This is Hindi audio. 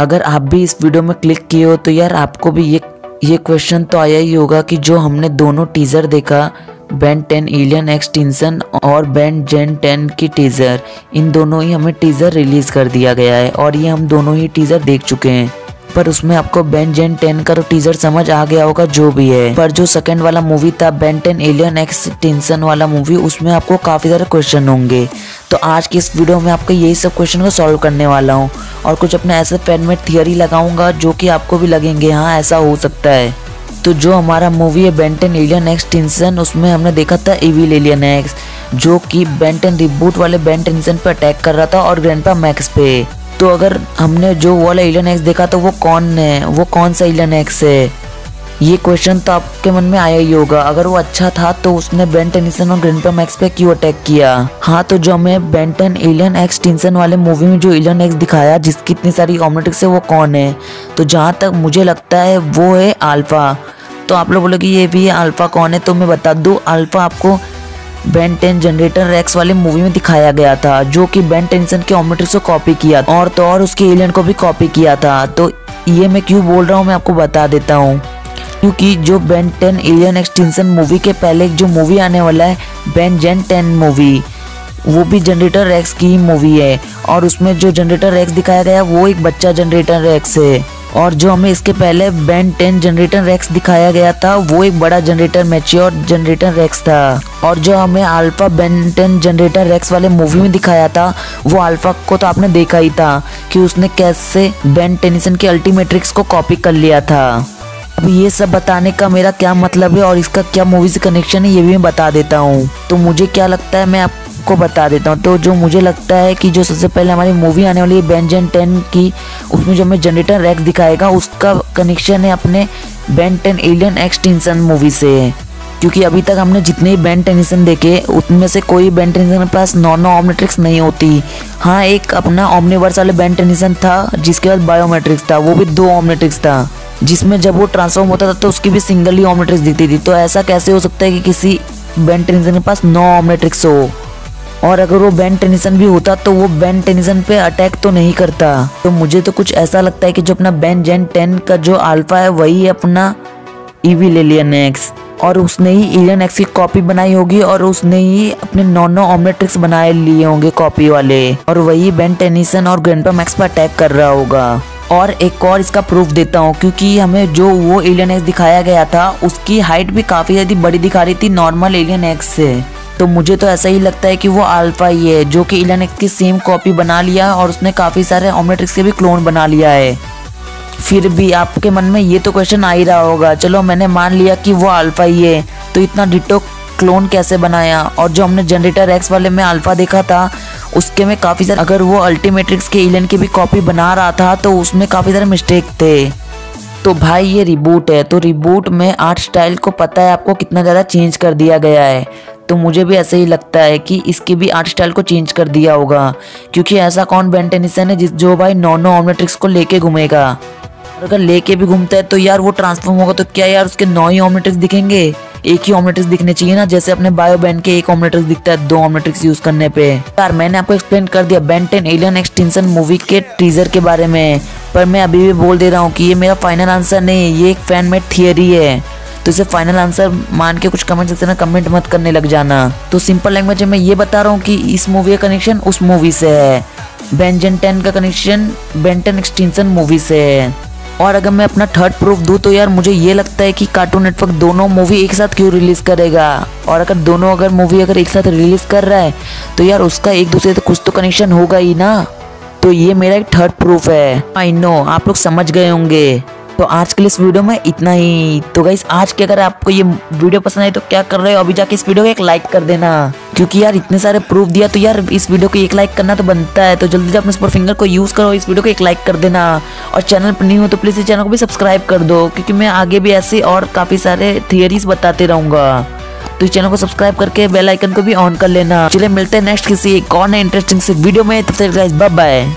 अगर आप भी इस वीडियो में क्लिक किए हो तो यार आपको भी ये ये क्वेश्चन तो आया ही होगा कि जो हमने दोनों टीज़र देखा बैन टेन एलियन एक्सटिंसन और बैन जेन टेन की टीज़र इन दोनों ही हमें टीज़र रिलीज़ कर दिया गया है और ये हम दोनों ही टीज़र देख चुके हैं। पर उसमें आपको बेन जेन टेन का टीजर समझ आ गया होगा जो भी है। पर जो सेकंड वाला मूवी था Ben ten alien x tension वाला मूवी उसमें आपको काफ़ी सारे क्वेश्चन होंगे। तो आज की इस वीडियो में आपको यही सब क्वेश्चन को सॉल्व करने वाला हूँ। और कुछ अपने ऐसे पेन में थियरी लगाऊँगा, जो कि आपको भी लगेंगे हाँ ऐसा हो सकता है। तो जो हमारा मूवी है बेंटन एलियन एक्स टिंसन उसमें हमने देखा था इविल एलियन एक्स जो कि बेंटन रिबूट वाले बेंटन पर अटैक कर रहा था, और ग्रैंडपा मैक्स पे। तो अगर हमने जो वाला एलियन एक्स देखा तो वो कौन है? वो कौन सा एलियन एक्स है? ये क्वेश्चन तो आपके मन में आया ही होगा। अगर वो अच्छा था तो उसने बेन टेनिसन और ग्रैंडपा मैक्स पे क्यों अटैक किया? हाँ तो जो हमें बेंटन एलियन एक्स टिंसन वाले मूवी में जो एलियन एक्स दिखाया, जिसकी इतनी सारी ऑमनेटिक्स है, वो कौन है? तो जहाँ तक मुझे लगता है, वो है अल्फ़ा तो आप लोग बोलोगे ये भी अल्फ़ा कौन है? तो मैं बता दूँ अल्फ़ा आपको बेन टेन जनरेटर रेक्स वाले मूवी में दिखाया गया था, जो कि बेन टेंसन के ऑमेट्रिक्स को कॉपी किया और तो और उसके एलियन को भी कॉपी किया था। तो ये मैं क्यों बोल रहा हूँ, मैं आपको बता देता हूँ। क्योंकि जो Ben ten alien extension movie के पहले जो मूवी आने वाला है बेन जेन टेन मूवी वो भी जनरेटर रेक्स की मूवी है। और उसमें जो जनरेटर रेक्स दिखाया गया, वो एक बच्चा जनरेटर रेक्स है। और जो हमें इसके पहले बैन टेन जनरेटर रेक्स दिखाया गया था, वो एक बड़ा जनरेटर मेच्योर जनरेटर रेक्स था। और जो हमें alpha Ben ten generator Rex वाले मूवी में दिखाया था, वो अल्फ़ा को तो आपने देखा ही था कि उसने कैसे बेन टेनिसन के अल्टीमेट्रिक्स को कॉपी कर लिया था। अब ये सब बताने का मेरा क्या मतलब है और इसका क्या मूवी से कनेक्शन है, ये भी मैं बता देता हूँ। तो मुझे क्या लगता है, मैं आप आपको बता देता हूँ। तो जो मुझे लगता है कि जो सबसे पहले हमारी मूवी आने वाली है बेंजन टेन की, उसमें जो हमें जनरेटर रैक्स दिखाएगा, उसका कनेक्शन है अपने Ben ten alien extension movie से। क्योंकि अभी तक हमने जितने बैंड टेनिसन देखे, उनमें से कोई बैन टेनिसन के पास नॉन ऑमनेट्रिक्स नहीं होती। हाँ एक अपना ऑमनीवर्स वाले बैन टेनिसन था, जिसके बाद बायोमेट्रिक्स था, वो भी दो ऑमनेट्रिक्स था। जिसमें जब वो ट्रांसफॉर्म होता था तो उसकी भी सिंगल ही ऑमनेट्रिक्स दिखती थी। तो ऐसा कैसे हो सकता है कि किसी बैंड टेनिसन के पास नौ ऑमनेट्रिक्स हो? और अगर वो बैन टेनिसन भी होता तो वो बैन टेनिसन पे अटैक तो नहीं करता। तो मुझे तो कुछ ऐसा लगता है कि जो अपना बैन जेन टेन का जो अल्फ़ा है, वही है अपना ईवी लेलियन एक्स और उसने ही एलियन एक्स की कॉपी बनाई होगी, और उसने ही अपने नॉनो ऑमनेट्रिक्स बनाए लिए होंगे कॉपी वाले। और वही बेन टेनिसन और ग्रैंडपा मैक्स पर अटैक कर रहा होगा। और एक और इसका प्रूफ देता हूँ, क्योंकि हमें जो वो एलियन एक्स दिखाया गया था, उसकी हाइट भी काफ़ी ज़्यादा बड़ी दिखा रही थी नॉर्मल एलियन एक्स से। तो मुझे तो ऐसा ही लगता है कि वो अल्फ़ा ही है, जो कि एलियन एक्स की सेम कॉपी बना लिया और उसने काफ़ी सारे ऑमलेट्रिक्स के भी क्लोन बना लिया है। फिर भी आपके मन में ये तो क्वेश्चन आ ही रहा होगा, चलो मैंने मान लिया कि वो अल्फ़ा ही है तो इतना डिटो क्लोन कैसे बनाया? और जो हमने जनरेटर एक्स वाले में अल्फ़ा देखा था उसके में काफ़ी सारे अगर वो अल्टीमेट्रिक्स के इलन की भी कॉपी बना रहा था तो उसमें काफ़ी सारे मिस्टेक थे। तो भाई, ये रिबूट है। तो रिबूट में आर्ट स्टाइल को पता है आपको कितना ज़्यादा चेंज कर दिया गया है। तो मुझे भी ऐसे ही लगता है कि इसके भी आर्ट स्टाइल को चेंज कर दिया होगा। क्योंकि ऐसा कौन बेन टेनिसन है जिस जो भाई नौ नौ ऑमनेट्रिक्स को लेके घूमेगा? अगर लेके भी घूमता है तो यार वो ट्रांसफॉर्म होगा तो क्या यार उसके नौ ही ऑमनेट्रिक्स दिखेंगे? एक ही ऑमनेट्रिक्स दिखने चाहिए ना, जैसे अपने बायो बैंड के एक ऑमनेट्रिक्स दिखता है, दो ऑमनेट्रिक्स यूज़ करने पे। यार, मैंने आपको एक्सप्लेन कर दिया Ben ten alien extension movie के टीजर के बारे में, पर मैं अभी भी बोल दे रहा हूँ कि ये मेरा फाइनल आंसर नहीं है, ये एक फ़ैन मेड थियरी है। तो इसे फाइनल आंसर मान के कुछ कमेंट सेक्शन में कमेंट मत करने लग जाना। तो सिंपल लैंग्वेज मैं ये बता रहा हूँ कि इस मूवी का कनेक्शन उस मूवी से है। बेंजन टेन का connection Ben ten extension movie से है। और अगर मैं अपना थर्ड प्रूफ दूँ तो यार मुझे ये लगता है कि कार्टून नेटवर्क दोनों मूवी एक साथ क्यों रिलीज़ करेगा? और अगर दोनों अगर मूवी अगर एक साथ रिलीज़ कर रहा है तो यार उसका एक दूसरे से कुछ तो कनेक्शन होगा ही ना? तो ये मेरा एक थर्ड प्रूफ है। आई नो आप लोग समझ गए होंगे। तो आज के लिए इस वीडियो में इतना ही। तो गाइस आज के अगर आपको ये वीडियो पसंद आई तो क्या कर रहे हो? अभी जाके इस वीडियो को एक लाइक कर देना। क्योंकि यार इतने सारे प्रूफ दिया तो यार इस वीडियो को एक लाइक करना तो बनता है। तो जल्दी से अपने सुपर फिंगर को यूज़ करो, इस वीडियो को एक लाइक कर देना। और चैनल पर नहीं हो तो प्लीज़ इस चैनल को भी सब्सक्राइब कर दो, क्योंकि मैं आगे भी ऐसे और काफ़ी सारे थियरीज बताते रहूँगा। तो इस चैनल को सब्सक्राइब करके बेल आइकन को भी ऑन कर लेना। चलिए मिलते हैं नेक्स्ट किसी एक और इंटरेस्टिंग से वीडियो में। तब तक बाय बाय